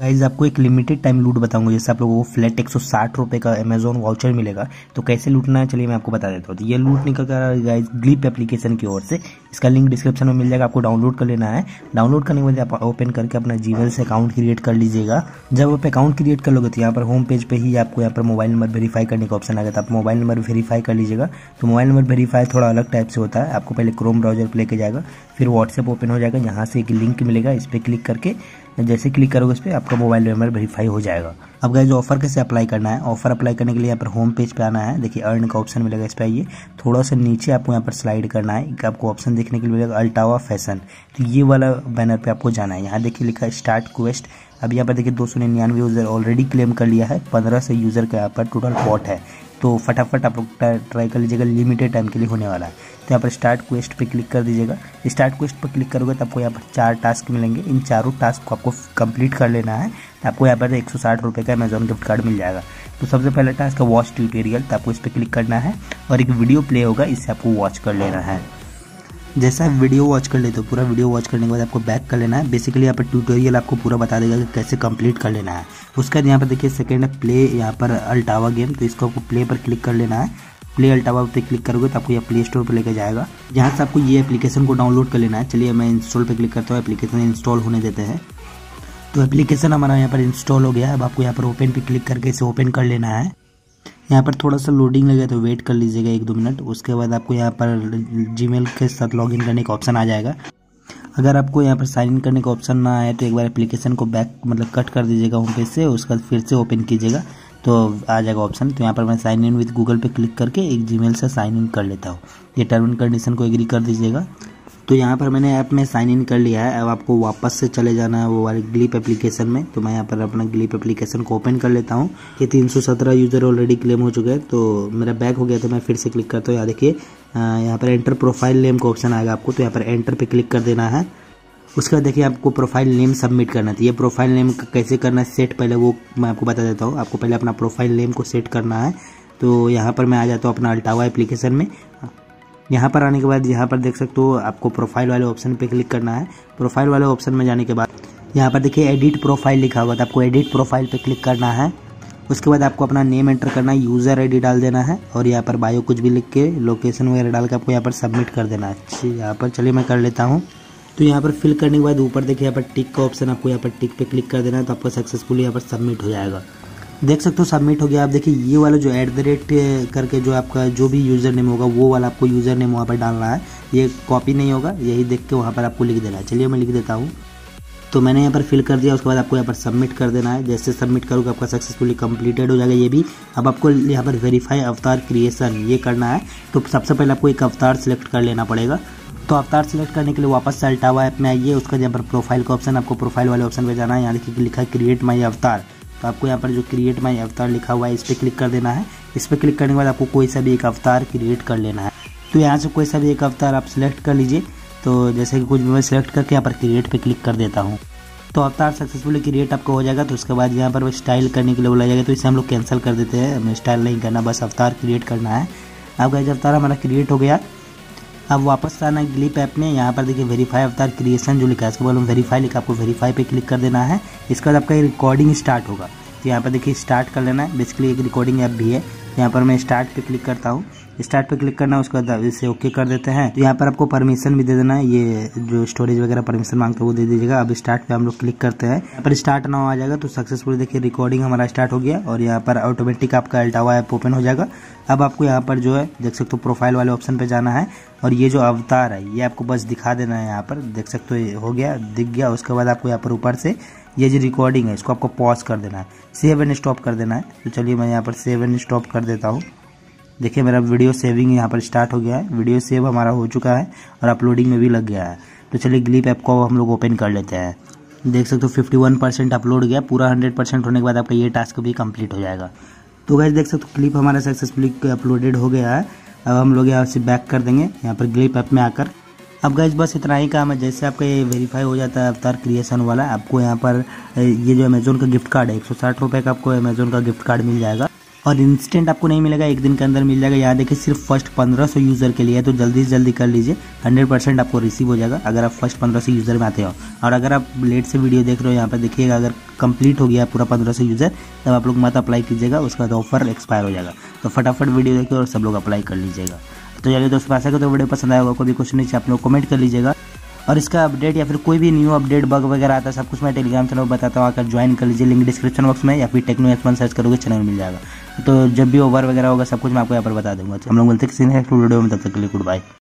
Guys आपको एक limited time लूट बताऊँगा। जैसे आप लोगों को फ्लैट एक सौ का अमेजोन वाउचर मिलेगा तो कैसे लूटना है? चलिए मैं आपको बता देता हूँ। तो ये लूट निकल कर गाइज़ ग्लिप एप्लीकेशन की ओर से। इसका लिंक डिस्क्रिप्शन में मिल जाएगा, आपको डाउनलोड कर लेना है। डाउनलोड करने के बाद आप ओपन करके अपना जीमेल से अकाउंट क्रिएट कर लीजिएगा। जब आप अकाउंट क्रिएट कर लोगे तो यहाँ पर होम पेज पर ही आपको यहाँ पर मोबाइल नंबर वेरीफाई करने का ऑप्शन आ तो आप मोबाइल नंबर वेरीफाई कर लीजिएगा। तो मोबाइल नंबर वेरीफाई थोड़ा अलग टाइप से होता है। आपको पहले क्रोम ब्राउज़र पर लेके जाएगा, फिर व्हाट्सएप ओपन हो जाएगा। यहाँ से एक लिंक मिलेगा, इस पर क्लिक करके। जैसे क्लिक करोगे इस पर आपका मोबाइल नंबर वेरीफाई हो जाएगा। अब गए ऑफ़र कैसे अप्लाई करना है? ऑफ़र अप्लाई करने के लिए यहाँ पर होम पेज पे आना है। देखिए अर्न का ऑप्शन मिलेगा इस पर आइए, थोड़ा सा नीचे आपको यहाँ पर स्लाइड करना है। आपको ऑप्शन देखने के लिए मिलेगा अल्टावा फ़ैशन तो ये वाला बैनर पे आपको जाना है। यहाँ देखिए लिखा है स्टार्ट क्वेस्ट अब यहाँ पर देखिए, दो सौ निन्यानवे यूज़र ऑलरेडी क्लेम कर लिया है। पंद्रह सौ यूज़र का यहाँ पर टोटल पॉट है। तो फटाफट आप लोग ट्राई कर लीजिएगा लिमिटेड टाइम के लिए होने वाला है। तो यहाँ पर स्टार्ट क्वेस्ट पे क्लिक कर दीजिएगा। स्टार्ट क्वेस्ट पर क्लिक करोगे तो आपको यहाँ पर चार टास्क मिलेंगे। इन चारों टास्क को आपको कंप्लीट कर लेना है। तो आपको यहाँ पर एक सौ साठ रुपये का अमेजोन गिफ्ट कार्ड मिल जाएगा। तो सबसे पहला टास्क है वॉच ट्यूटोरियल तो आपको इस पर क्लिक करना है और एक वीडियो प्ले होगा, इससे आपको वॉच कर लेना है। जैसा वीडियो वॉच कर लेते हो, पूरा वीडियो वॉच करने के बाद आपको बैक कर लेना है। बेसिकली यहाँ पर ट्यूटोरियल आपको पूरा बता देगा कि कैसे कंप्लीट कर लेना है। उसके बाद यहाँ पर देखिए सेकेंड है प्ले यहाँ पर अल्टावा गेम तो इसको आपको प्ले पर क्लिक कर लेना है। प्ले अल्टावा पे क्लिक करोगे तो आपको यह प्ले स्टोर पर लेकर जाएगा। यहाँ से आपको ये एप्लीकेशन को डाउनलोड कर लेना है। चलिए, मैं इंस्टॉल पर क्लिक करता हूँ। एप्लीकेशन इंस्टॉल होने देते हैं। तो एप्लीकेशन हमारा यहाँ पर इंस्टॉल हो गया अब आपको यहाँ पर ओपन पे क्लिक करके इसे ओपन कर लेना है। यहाँ पर थोड़ा सा लोडिंग लगे तो वेट कर लीजिएगा एक दो मिनट उसके बाद आपको यहाँ पर जीमेल के साथ लॉगिन करने का ऑप्शन आ जाएगा। अगर आपको यहाँ पर साइन इन करने का ऑप्शन ना आए तो एक बार एप्लीकेशन को बैक मतलब कट कर दीजिएगा होम पेज से, उसके बाद फिर से ओपन कीजिएगा। तो आ जाएगा ऑप्शन तो यहाँ पर मैं साइन इन विद गूगल पे क्लिक करके एक जीमेल से साइन इन कर लेता हूँ। ये टर्म एंड कंडीशन को एग्री कर दीजिएगा। तो यहाँ पर मैंने ऐप में साइन इन कर लिया है। अब आपको वापस से चले जाना है वो वाले ग्लिप एप्लीकेशन में। तो मैं यहाँ पर अपना ग्लिप एप्लीकेशन को ओपन कर लेता हूँ। ये 317 यूज़र ऑलरेडी क्लेम हो चुके हैं। तो मेरा बैक हो गया तो मैं फिर से क्लिक करता हूँ। यहाँ देखिए यहाँ पर एंटर प्रोफ़ाइल नेम का ऑप्शन आएगा आपको। तो यहाँ पर एंटर पर क्लिक कर देना है। उसके बाद देखिए, आपको प्रोफ़ाइल नेम सबमिट करना था ये प्रोफ़ाइल नेम कैसे करना है सेट पहले वो मैं आपको बता देता हूँ। आपको पहले अपना प्रोफ़ाइल नेम को सेट करना है। तो यहाँ पर मैं आ जाता हूँ अपना अल्टावा एप्लीकेशन में। यहाँ पर आने के बाद यहाँ पर देख सकते हो आपको प्रोफ़ाइल वाले ऑप्शन पे क्लिक करना है प्रोफ़ाइल वाले ऑप्शन में जाने के बाद यहाँ पर देखिए एडिट प्रोफ़ाइल लिखा हुआ था आपको एडिट प्रोफ़ाइल पे क्लिक करना है उसके बाद आपको अपना नेम एंटर करना है यूज़र आईडी डाल देना है और यहाँ पर बायो कुछ भी लिख के लोकेशन वगैरह डाल के आपको यहाँ पर सबमिट कर देना है अच्छी यहाँ पर चलिए मैं कर लेता हूँ तो यहाँ पर फिल करने के बाद ऊपर देखिए यहाँ पर टिक का ऑप्शन आपको यहाँ पर टिक पे क्लिक कर देना है तो आपका सक्सेसफुली यहाँ पर सबमिट हो जाएगा देख सकते हो सबमिट हो गया। आप देखिए, ये वाला जो एट द रेट करके जो आपका जो भी यूज़र नेम होगा, वो वाला आपको यूज़र नेम वहाँ पर डालना है। ये कॉपी नहीं होगा, यही देख के वहाँ पर आपको लिख देना है। चलिए, मैं लिख देता हूँ। तो मैंने यहाँ पर फिल कर दिया, उसके बाद आपको यहाँ पर सबमिट कर देना है। जैसे सबमिट करोगे, आपका सक्सेसफुली कंप्लीटेड हो जाएगा। ये भी अब आपको यहाँ पर वेरीफाई अवतार क्रिएशन ये करना है। तो सबसे पहले आपको एक अवतार सेलेक्ट कर लेना पड़ेगा। तो अवतार सेलेक्ट करने के लिए वापस से अल्टावा ऐप में आइए। उसका यहाँ पर प्रोफ़ाइल का ऑप्शन आपको प्रोफ़ाइल वाले ऑप्शन पर जाना है। यहाँ देखिए लिखा है क्रिएट माई अवतार तो आपको यहाँ पर जो क्रिएट माई अवतार लिखा हुआ है, इस पर क्लिक कर देना है। इस पर क्लिक करने के बाद आपको कोई सा भी एक अवतार क्रिएट कर लेना है। तो यहाँ से कोई सा भी एक अवतार आप सिलेक्ट कर लीजिए। तो जैसे कि कुछ भी मैं सिलेक्ट करके यहाँ पर क्रिएट पर क्लिक कर देता हूँ। तो अवतार सक्सेसफुली क्रिएट आपका हो जाएगा तो उसके बाद यहाँ पर स्टाइल करने के लिए बोला जाएगा तो इसे हम लोग कैंसिल कर देते हैं। हमें स्टाइल नहीं करना, बस अवतार क्रिएट करना है। आपका गए अवतार हमारा क्रिएट हो गया अब वापस आना है ग्लिप ऐप में यहाँ पर देखिए वेरीफाई अवतार क्रिएशन जो लिखा है, इसके बाद वेरीफाई लिखा, आपको वेरीफाई पे क्लिक कर देना है। इसके बाद आपका रिकॉर्डिंग स्टार्ट होगा। तो यहाँ पर देखिए स्टार्ट कर लेना है। बेसिकली एक रिकॉर्डिंग ऐप भी है। यहाँ पर मैं स्टार्ट पे क्लिक करता हूँ। स्टार्ट पे क्लिक करना है उसके बाद इसे ओके कर देते हैं। तो यहाँ पर आपको परमिशन भी दे देना है। ये जो स्टोरेज वगैरह परमिशन मांगते हैं, वो दे दीजिएगा। अब स्टार्ट पे हम लोग क्लिक करते हैं। यहाँ पर स्टार्ट ना आ जाएगा तो सक्सेसफुल देखिए रिकॉर्डिंग हमारा स्टार्ट हो गया और यहाँ पर ऑटोमेटिक आपका अल्टावा ऐप ओपन हो जाएगा। अब आपको यहाँ पर जो है, देख सकते हो प्रोफ़ाइल वाले ऑप्शन पे जाना है और ये जो अवतार है, ये आपको बस दिखा देना है यहाँ पर। देख सकते हो हो गया, दिख गया। उसके बाद आपको यहाँ पर ऊपर से ये जो रिकॉर्डिंग है, इसको आपको पॉज कर देना है। सेव एंड स्टॉप कर देना है। तो चलिए मैं यहाँ पर सेव एंड स्टॉप कर देता हूँ। देखिए मेरा वीडियो सेविंग यहाँ पर स्टार्ट हो गया है। वीडियो सेव हमारा हो चुका है और अपलोडिंग में भी लग गया है। तो चलिए ग्लिप ऐप को हम लोग ओपन कर लेते हैं। देख सकते हो फिफ्टी वन परसेंट अपलोड गया। पूरा हंड्रेड परसेंट होने के बाद आपका ये टास्क भी कंप्लीट हो जाएगा। तो गैस देख सकते हो क्लिप हमारा सक्सेसफुली अपलोडेड हो गया है। अब हम लोग यहाँ से बैक कर देंगे। यहाँ पर ग्लिप ऐप में आकर। अब गैस बस इतना ही काम है। जैसे आपका ये वेरीफाई हो जाता है अवतार क्रिएशन वाला, आपको यहाँ पर, ये जो अमेजोन का गिफ्ट कार्ड है, एक सौ का आपको अमेजोन का गिफ्ट कार्ड मिल जाएगा। और इंस्टेंट आपको नहीं मिलेगा, एक दिन के अंदर मिल जाएगा। यहाँ देखिए सिर्फ़ फ़र्स्ट पंद्रह सौ यूज़र के लिए है तो जल्दी से जल्दी कर लीजिए। हंड्रेड परसेंट आपको रिसीव हो जाएगा, अगर आप फ़र्स्ट पंद्रह सौ यूज़र में आते हो। और अगर आप लेट से वीडियो देख रहे हो, यहाँ पर देखिएगा, अगर कंप्लीट हो गया पूरा पंद्रह सौ यूज़र तब आप लोग मत अप्लाई कीजिएगा, उसके ऑफ़र एक्सपायर हो जाएगा। तो फटाफट वीडियो देखिए और सब लोग अप्लाई कर लीजिएगा। तो चलिए दोस्तों आशा तो वीडियो पसंद आया होगा, कोई भी क्वेश्चन नीचे आप लोग कमेंट कर लीजिएगा। और इसका अपडेट या फिर कोई भी न्यू अपडेट बग वगैरह आता है, सब कुछ मैं टेलीग्राम चैनल बताता हूँ। आकर ज्वाइन कर लीजिए लिंक डिस्क्रिप्शन बॉक्स में या फिर टेक्नो एक्सपन सर्च करोगे चैनल मिल जाएगा। तो जब भी ओवर वगैरह होगा, सब कुछ मैं आपको यहाँ पर बता दूँगा। हम लोग बोलते हैं किसी नेक्स्ट वीडियो में, तब तक के लिए गुड बाय